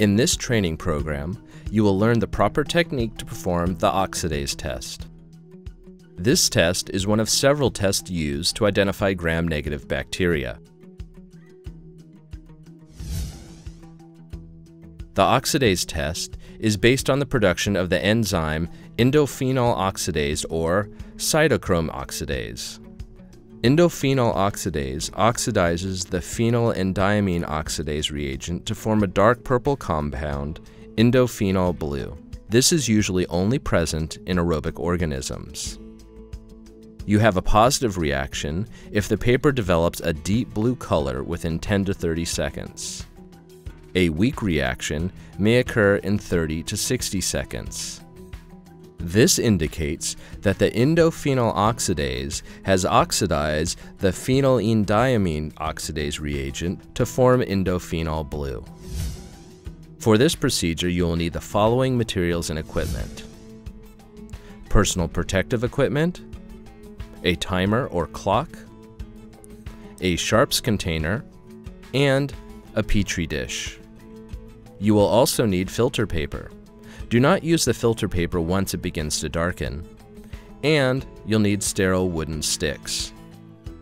In this training program, you will learn the proper technique to perform the oxidase test. This test is one of several tests used to identify gram-negative bacteria. The oxidase test is based on the production of the enzyme indophenol oxidase or cytochrome oxidase. Indophenol oxidase oxidizes the phenylenediamine oxidase reagent to form a dark purple compound, indophenol blue. This is usually only present in aerobic organisms. You have a positive reaction if the paper develops a deep blue color within 10 to 30 seconds. A weak reaction may occur in 30 to 60 seconds. This indicates that the indophenol oxidase has oxidized the phenylenediamine oxidase reagent to form indophenol blue. For this procedure, you will need the following materials and equipment. Personal protective equipment, a timer or clock, a sharps container, and a petri dish. You will also need filter paper. Do not use the filter paper once it begins to darken. And you'll need sterile wooden sticks.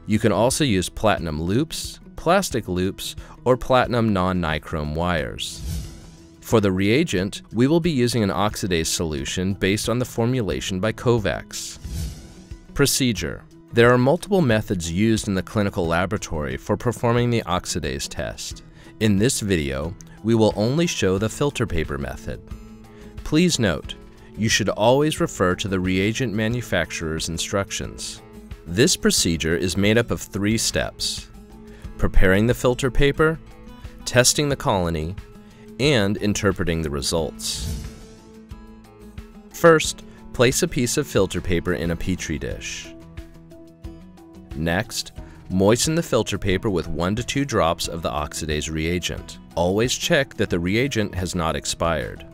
You can also use platinum loops, plastic loops, or platinum non-nichrome wires. For the reagent, we will be using an oxidase solution based on the formulation by Kovacs. Procedure. There are multiple methods used in the clinical laboratory for performing the oxidase test. In this video, we will only show the filter paper method. Please note, you should always refer to the reagent manufacturer's instructions. This procedure is made up of three steps. Preparing the filter paper, testing the colony, and interpreting the results. First, place a piece of filter paper in a petri dish. Next, moisten the filter paper with 1 to 2 drops of the oxidase reagent. Always check that the reagent has not expired.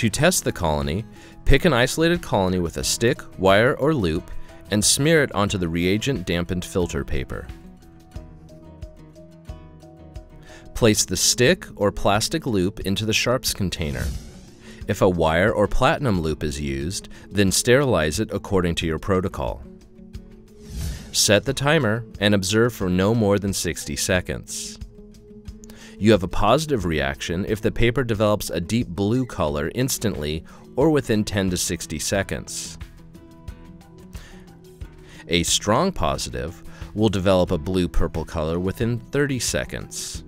To test the colony, pick an isolated colony with a stick, wire, or loop and smear it onto the reagent dampened filter paper. Place the stick or plastic loop into the sharps container. If a wire or platinum loop is used, then sterilize it according to your protocol. Set the timer and observe for no more than 60 seconds. You have a positive reaction if the paper develops a deep blue color instantly or within 10 to 60 seconds. A strong positive will develop a blue-purple color within 30 seconds.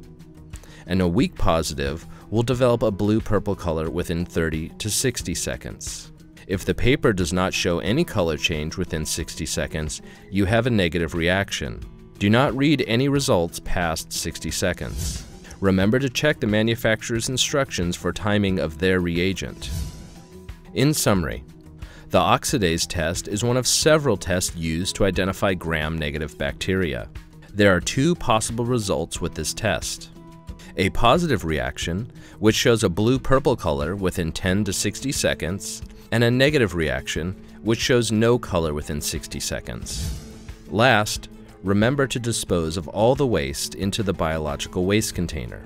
And a weak positive will develop a blue-purple color within 30 to 60 seconds. If the paper does not show any color change within 60 seconds, you have a negative reaction. Do not read any results past 60 seconds. Remember to check the manufacturer's instructions for timing of their reagent. In summary, the oxidase test is one of several tests used to identify gram-negative bacteria. There are two possible results with this test. A positive reaction, which shows a blue-purple color within 10 to 60 seconds, and a negative reaction, which shows no color within 60 seconds. Last, remember to dispose of all the waste into the biological waste container.